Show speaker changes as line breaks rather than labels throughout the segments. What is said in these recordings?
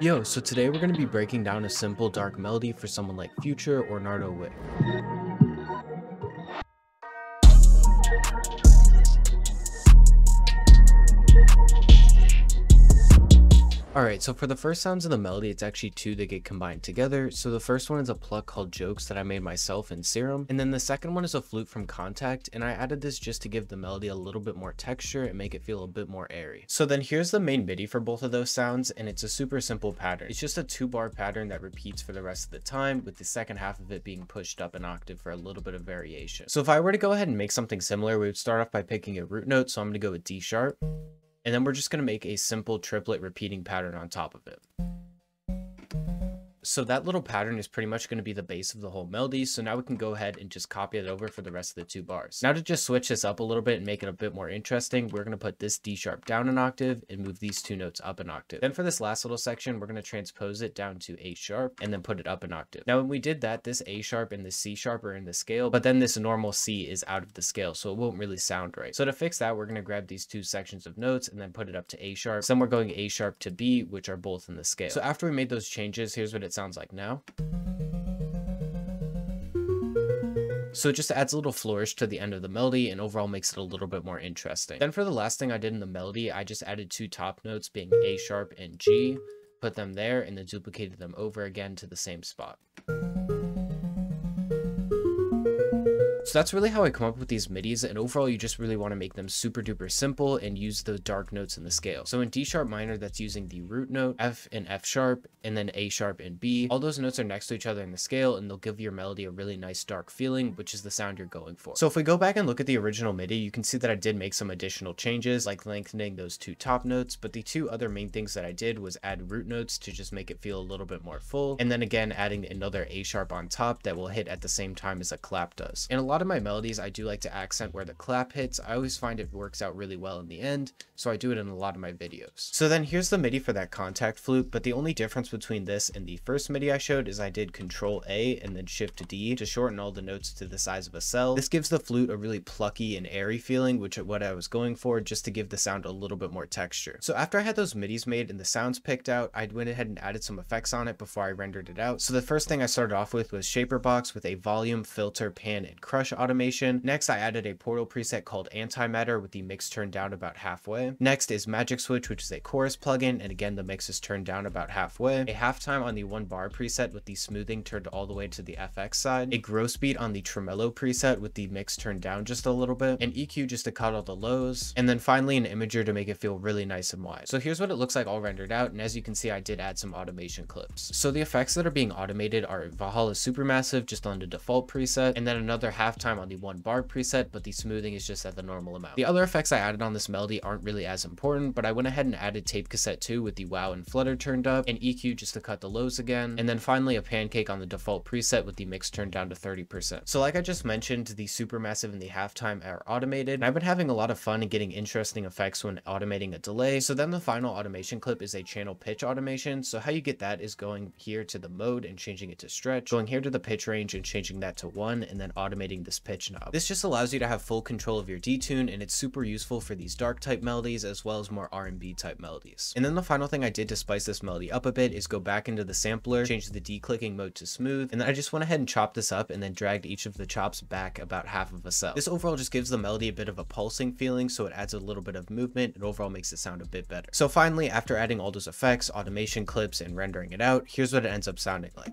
Yo, so today we're going to be breaking down a simple dark melody for someone like Future or Nardo Wick. Alright, so for the first sounds of the melody, it's actually two that get combined together. So the first one is a pluck called Jokes that I made myself in Serum. And then the second one is a flute from Kontakt, and I added this just to give the melody a little bit more texture and make it feel a bit more airy. So then here's the main MIDI for both of those sounds, and it's a super simple pattern. It's just a two bar pattern that repeats for the rest of the time, with the second half of it being pushed up an octave for a little bit of variation. So if I were to go ahead and make something similar, we would start off by picking a root note, so I'm going to go with D sharp. And then we're just going to make a simple triplet repeating pattern on top of it. So that little pattern is pretty much going to be the base of the whole melody. So now we can go ahead and just copy it over for the rest of the two bars. Now to just switch this up a little bit and make it a bit more interesting, we're going to put this D sharp down an octave and move these two notes up an octave. Then for this last little section, we're going to transpose it down to A sharp and then put it up an octave. Now when we did that, this A sharp and this C sharp are in the scale, but then this normal C is out of the scale, so it won't really sound right. So to fix that, we're going to grab these two sections of notes and then put it up to A sharp. Then we're going A sharp to B, which are both in the scale. So after we made those changes, here's what it sounds like now. So it just adds a little flourish to the end of the melody and overall makes it a little bit more interesting. Then for the last thing I did in the melody, I just added two top notes being A sharp and G, put them there and then duplicated them over again to the same spot. So that's really how I come up with these midis and overall you just really want to make them super duper simple and use the dark notes in the scale. So in D sharp minor that's using the root note, F and F sharp, and then A sharp and B. All those notes are next to each other in the scale and they'll give your melody a really nice dark feeling, which is the sound you're going for. So if we go back and look at the original MIDI, you can see that I did make some additional changes like lengthening those two top notes, but the two other main things that I did was add root notes to just make it feel a little bit more full, and then again adding another A sharp on top that will hit at the same time as a clap does. And a lot of my melodies, I do like to accent where the clap hits. I always find it works out really well in the end, so I do it in a lot of my videos. So then here's the MIDI for that Kontakt flute, but the only difference between this and the first MIDI I showed is I did Control A and then Shift D to shorten all the notes to the size of a cell. This gives the flute a really plucky and airy feeling, which is what I was going for, just to give the sound a little bit more texture. So after I had those MIDIs made and the sounds picked out, I went ahead and added some effects on it before I rendered it out. So the first thing I started off with was Shaper Box with a volume, filter, pan, and crush automation. Next, I added a portal preset called Antimatter with the mix turned down about halfway. Next is Magic Switch, which is a chorus plugin, and again, the mix is turned down about halfway. A halftime on the one bar preset with the smoothing turned all the way to the FX side. A gross beat on the tremolo preset with the mix turned down just a little bit. An EQ just to cut all the lows. And then finally an imager to make it feel really nice and wide. So here's what it looks like all rendered out. And as you can see, I did add some automation clips. So the effects that are being automated are Valhalla Supermassive just on the default preset. And then another halftime on the one bar preset, but the smoothing is just at the normal amount. The other effects I added on this melody aren't really as important, but I went ahead and added tape cassette 2 with the wow and flutter turned up, and EQ just to cut the lows again, and then finally a pancake on the default preset with the mix turned down to 30%. So like I just mentioned, the Supermassive and the halftime are automated, and I've been having a lot of fun and getting interesting effects when automating a delay. So then the final automation clip is a channel pitch automation. So how you get that is going here to the mode and changing it to stretch, going here to the pitch range and changing that to 1, and then automating this pitch knob. This just allows you to have full control of your detune, and it's super useful for these dark type melodies as well as more R&B type melodies. And then the final thing I did to spice this melody up a bit is go back into the sampler, change the declicking mode to smooth, and then I just went ahead and chopped this up and then dragged each of the chops back about half of a cell. This overall just gives the melody a bit of a pulsing feeling, so it adds a little bit of movement and overall makes it sound a bit better. So finally, after adding all those effects, automation clips, and rendering it out, here's what it ends up sounding like.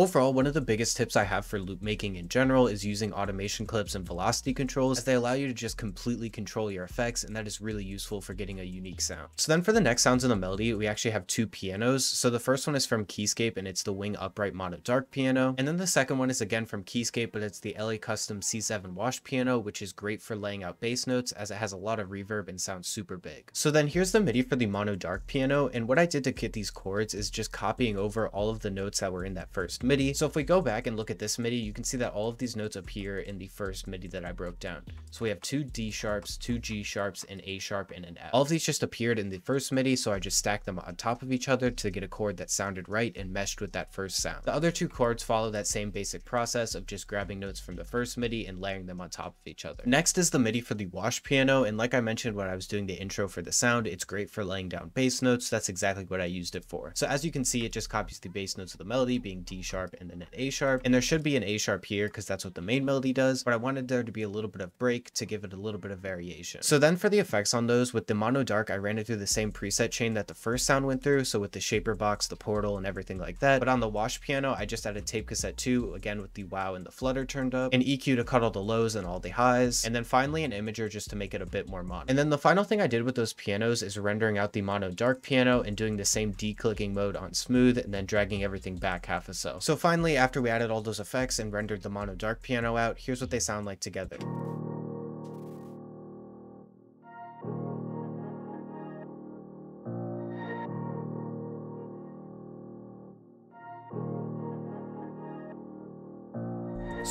Overall, one of the biggest tips I have for loop making in general is using automation clips and velocity controls as they allow you to just completely control your effects and that is really useful for getting a unique sound. So then for the next sounds in the melody, we actually have two pianos. So the first one is from Keyscape and it's the Wing Upright Mono Dark piano. And then the second one is again from Keyscape, but it's the LA Custom C7 Wash piano, which is great for laying out bass notes as it has a lot of reverb and sounds super big. So then here's the MIDI for the Mono Dark piano. And what I did to get these chords is just copying over all of the notes that were in that first MIDI. So if we go back and look at this MIDI, you can see that all of these notes appear in the first MIDI that I broke down. So we have two D sharps, two G sharps, an A sharp, and an F. All of these just appeared in the first MIDI, so I just stacked them on top of each other to get a chord that sounded right and meshed with that first sound. The other two chords follow that same basic process of just grabbing notes from the first MIDI and layering them on top of each other. Next is the MIDI for the wash piano, and like I mentioned when I was doing the intro for the sound, it's great for laying down bass notes. That's exactly what I used it for. So as you can see, it just copies the bass notes of the melody being D sharp and then an A sharp, and there should be an A sharp here because that's what the main melody does, but I wanted there to be a little bit of break to give it a little bit of variation. So then for the effects on those, with the mono dark, I ran it through the same preset chain that the first sound went through, so with the shaper box, the portal, and everything like that. But on the wash piano, I just added tape cassette 2, again with the wow and the flutter turned up, an EQ to cut all the lows and all the highs, and then finally an imager just to make it a bit more mono. And then the final thing I did with those pianos is rendering out the mono dark piano and doing the same declicking mode on smooth and then dragging everything back half a so. So finally, after we added all those effects and rendered the mono dark piano out, here's what they sound like together.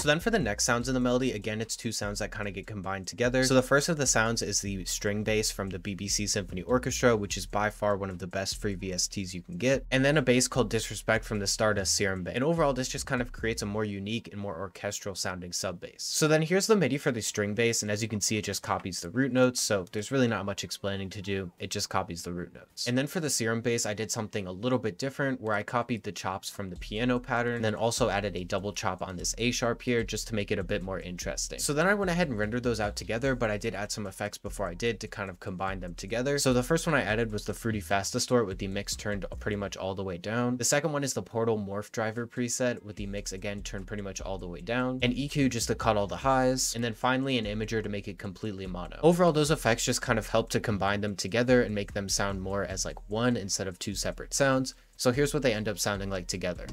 Then for the next sounds in the melody, again, it's two sounds that kind of get combined together. So the first of the sounds is the string bass from the BBC Symphony Orchestra, which is by far one of the best free VSTs you can get. And then a bass called Disrespect from the Stardust Serum. And overall, this just kind of creates a more unique and more orchestral sounding sub bass. So then here's the MIDI for the string bass. And as you can see, it just copies the root notes. So there's really not much explaining to do. It just copies the root notes. And then for the Serum bass, I did something a little bit different where I copied the chops from the piano pattern, and then also added a double chop on this A sharp here just to make it a bit more interesting. So then I went ahead and rendered those out together, but I did add some effects before I did to kind of combine them together. So the first one I added was the Fruity Fast Distort with the mix turned pretty much all the way down. The second one is the Portal Morph Driver preset with the mix again turned pretty much all the way down. And EQ just to cut all the highs. And then finally an imager to make it completely mono. Overall, those effects just kind of help to combine them together and make them sound more as like one instead of two separate sounds. So here's what they end up sounding like together.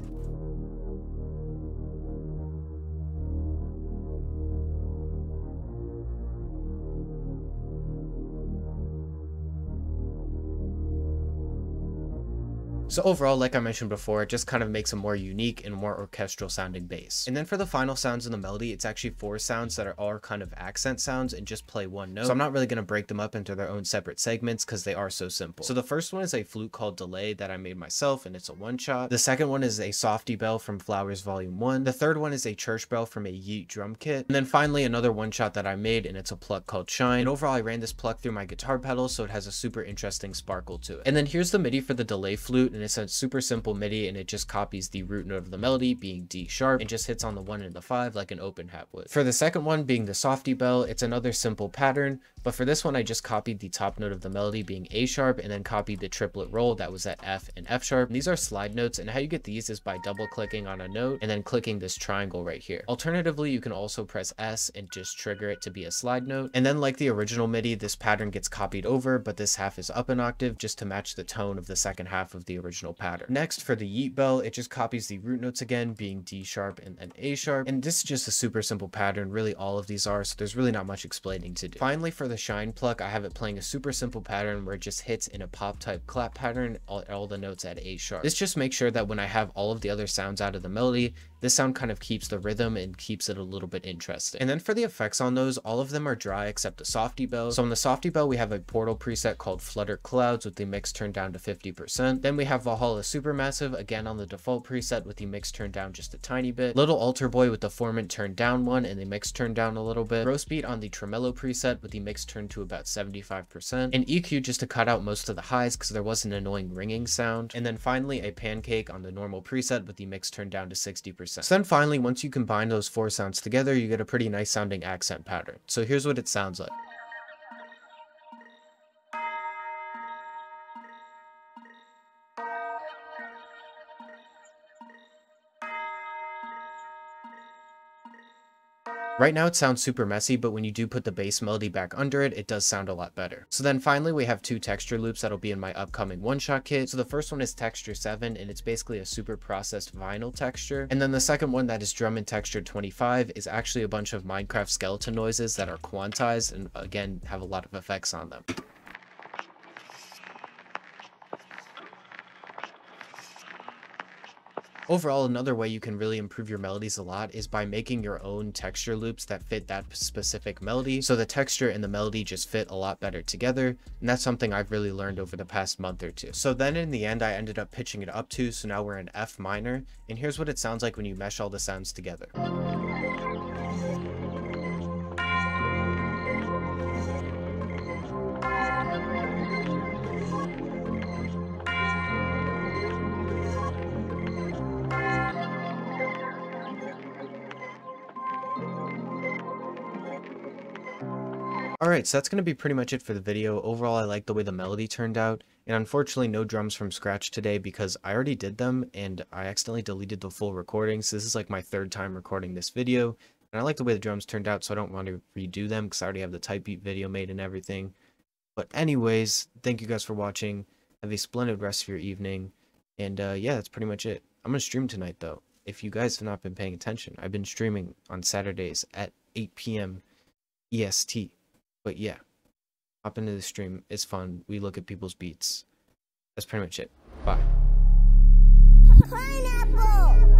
So overall, like I mentioned before, it just kind of makes a more unique and more orchestral sounding bass. And then for the final sounds in the melody, it's actually four sounds that are all kind of accent sounds and just play one note. So I'm not really going to break them up into their own separate segments because they are so simple. So the first one is a flute called Delay that I made myself and it's a one shot. The second one is a softy bell from Flowers Volume 1. The third one is a church bell from a Yeat drum kit. And then finally another one shot that I made and it's a pluck called Shine. And overall I ran this pluck through my guitar pedal so it has a super interesting sparkle to it. And then here's the MIDI for the delay flute and it's a super simple MIDI and it just copies the root note of the melody being D sharp and just hits on the one and the five like an open hat would. For the second one being the softy bell, it's another simple pattern, but for this one I just copied the top note of the melody being A sharp and then copied the triplet roll that was at F and F sharp. These are slide notes and how you get these is by double clicking on a note and then clicking this triangle right here. Alternatively, you can also press S and just trigger it to be a slide note. And then like the original MIDI, this pattern gets copied over, but this half is up an octave just to match the tone of the second half of the original pattern pattern. Next, for the Yeat bell, it just copies the root notes again, being D sharp and then A sharp. And this is just a super simple pattern. Really, all of these are, so there's really not much explaining to do. Finally, for the shine pluck, I have it playing a super simple pattern where it just hits in a pop type clap pattern, all, all the notes at A sharp. This just makes sure that when I have all of the other sounds out of the melody, this sound kind of keeps the rhythm and keeps it a little bit interesting. And then for the effects on those, all of them are dry except the softy bell. So on the softy bell, we have a portal preset called Flutter Clouds with the mix turned down to 50%. Then we have Valhalla Supermassive, again on the default preset with the mix turned down just a tiny bit. Little AlterBoy with the formant turned down one and the mix turned down a little bit. Gross Beat on the Tremolo preset with the mix turned to about 75%. And EQ just to cut out most of the highs because there was an annoying ringing sound. And then finally a Pancake on the normal preset with the mix turned down to 60%. So then finally, once you combine those four sounds together, you get a pretty nice sounding accent pattern. So here's what it sounds like. Right now it sounds super messy, but when you do put the bass melody back under it, it does sound a lot better. So then finally we have two texture loops that'll be in my upcoming one-shot kit. So the first one is texture 7 and it's basically a super processed vinyl texture. And then the second one that is drum and texture 25 is actually a bunch of Minecraft skeleton noises that are quantized and again have a lot of effects on them. Overall, another way you can really improve your melodies a lot is by making your own texture loops that fit that specific melody. So the texture and the melody just fit a lot better together. And that's something I've really learned over the past month or two. So then in the end, I ended up pitching it up to, so now we're in F minor. And here's what it sounds like when you mesh all the sounds together. Alright, so that's going to be pretty much it for the video. Overall, I like the way the melody turned out, and unfortunately no drums from scratch today because I already did them and I accidentally deleted the full recording, so this is like my third time recording this video, and I like the way the drums turned out, so I don't want to redo them because I already have the type beat video made and everything. But anyways, thank you guys for watching. Have a splendid rest of your evening, and uh, yeah, that's pretty much it. I'm going to stream tonight though. If you guys have not been paying attention, I've been streaming on Saturdays at 8 p.m. EST. But yeah, hop into the stream. It's fun. We look at people's beats. That's pretty much it. Bye. Pineapple!